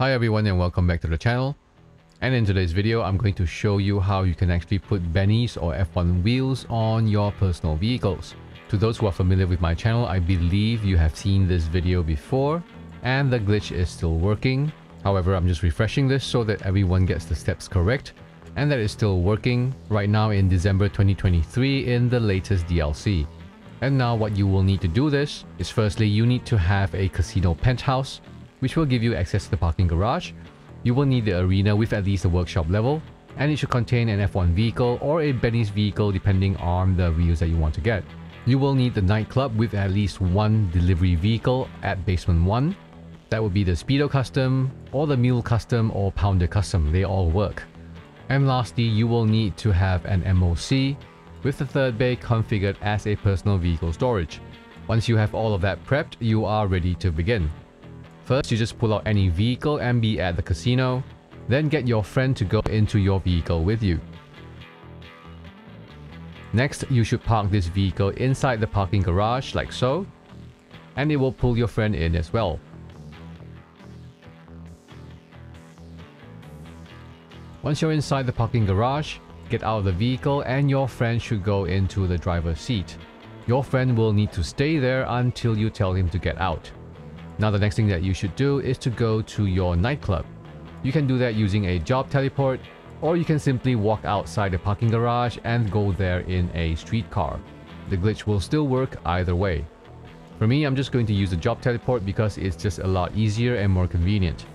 Hi everyone and welcome back to the channel. And in today's video, I'm going to show you how you can actually put Benny's or F1 wheels on your personal vehicles. To those who are familiar with my channel, I believe you have seen this video before and the glitch is still working. However, I'm just refreshing this so that everyone gets the steps correct and that it's still working right now in December 2023 in the latest DLC. And now what you will need to do this is firstly you need to have a casino penthouse which will give you access to the parking garage. You will need the arena with at least a workshop level, and it should contain an F1 vehicle or a Benny's vehicle depending on the wheels that you want to get. You will need the nightclub with at least one delivery vehicle at basement 1. That would be the Speedo Custom, or the Mule Custom or Pounder Custom, they all work. And lastly, you will need to have an MOC with the third bay configured as a personal vehicle storage. Once you have all of that prepped, you are ready to begin. First, you just pull out any vehicle and be at the casino. Then get your friend to go into your vehicle with you. Next, you should park this vehicle inside the parking garage like so. And it will pull your friend in as well. Once you're inside the parking garage, get out of the vehicle and your friend should go into the driver's seat. Your friend will need to stay there until you tell him to get out. Now the next thing that you should do is to go to your nightclub. You can do that using a job teleport, or you can simply walk outside the parking garage and go there in a streetcar. The glitch will still work either way. For me, I'm just going to use the job teleport because it's just a lot easier and more convenient.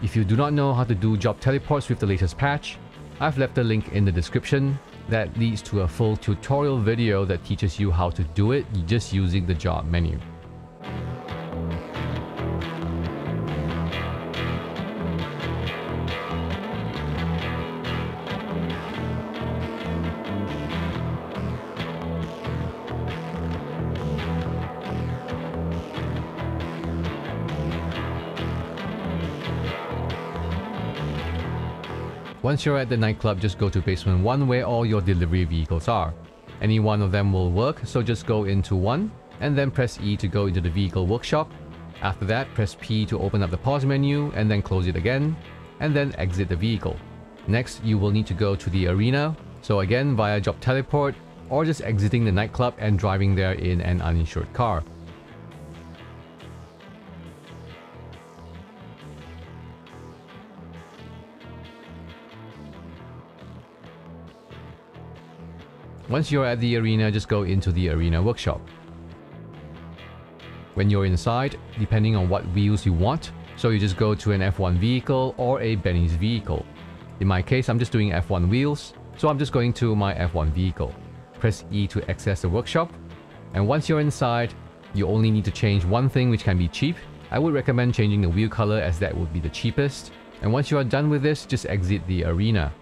If you do not know how to do job teleports with the latest patch, I've left a link in the description that leads to a full tutorial video that teaches you how to do it just using the job menu. Once you're at the nightclub, just go to basement 1 where all your delivery vehicles are. Any one of them will work, so just go into one and then press E to go into the vehicle workshop. After that, press P to open up the pause menu and then close it again, and then exit the vehicle. Next, you will need to go to the arena, so again via job teleport, or just exiting the nightclub and driving there in an uninsured car. Once you're at the arena, just go into the arena workshop. When you're inside, depending on what wheels you want, so you just go to an F1 vehicle or a Benny's vehicle. In my case, I'm just doing F1 wheels, so I'm just going to my F1 vehicle. Press E to access the workshop, and once you're inside, you only need to change one thing which can be cheap. I would recommend changing the wheel color as that would be the cheapest. And once you are done with this, just exit the arena.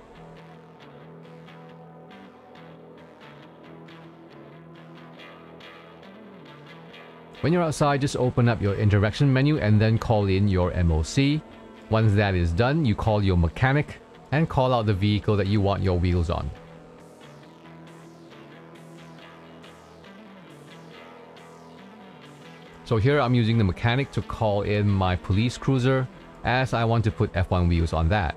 When you're outside, just open up your interaction menu and then call in your MOC. Once that is done, you call your mechanic and call out the vehicle that you want your wheels on. So here I'm using the mechanic to call in my police cruiser as I want to put F1 wheels on that.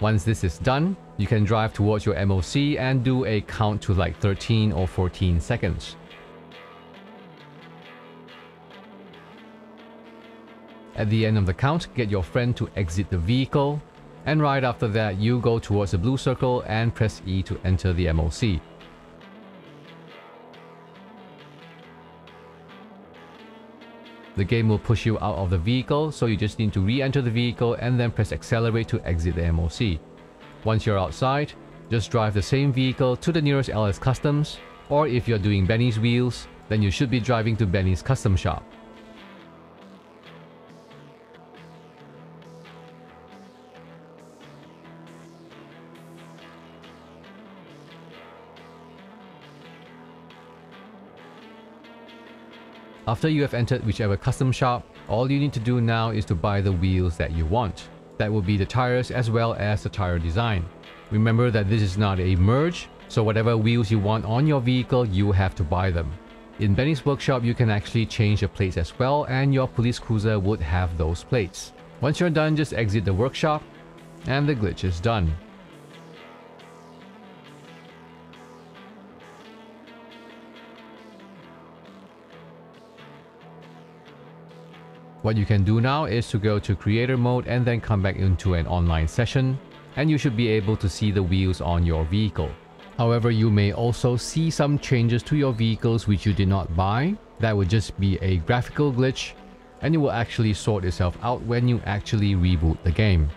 Once this is done, you can drive towards your MOC and do a count to like 13 or 14 seconds. At the end of the count, get your friend to exit the vehicle, and right after that, you go towards the blue circle and press E to enter the MOC. The game will push you out of the vehicle, so you just need to re-enter the vehicle and then press accelerate to exit the MOC. Once you're outside, just drive the same vehicle to the nearest LS Customs, or if you're doing Benny's wheels, then you should be driving to Benny's custom shop. After you have entered whichever custom shop, all you need to do now is to buy the wheels that you want. That will be the tires as well as the tire design. Remember that this is not a merge, so whatever wheels you want on your vehicle, you have to buy them. In Benny's workshop, you can actually change the plates as well and your police cruiser would have those plates. Once you're done, just exit the workshop and the glitch is done. What you can do now is to go to creator mode and then come back into an online session and you should be able to see the wheels on your vehicle. However, you may also see some changes to your vehicles which you did not buy. That would just be a graphical glitch and it will actually sort itself out when you actually reboot the game.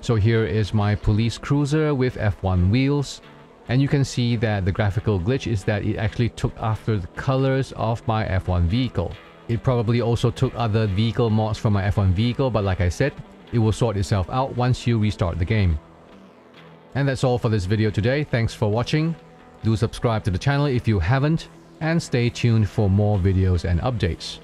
So here is my police cruiser with F1 wheels. And you can see that the graphical glitch is that it actually took after the colors of my F1 vehicle. It probably also took other vehicle mods from my F1 vehicle, but like I said, it will sort itself out once you restart the game. And that's all for this video today. Thanks for watching. Do subscribe to the channel if you haven't, and stay tuned for more videos and updates.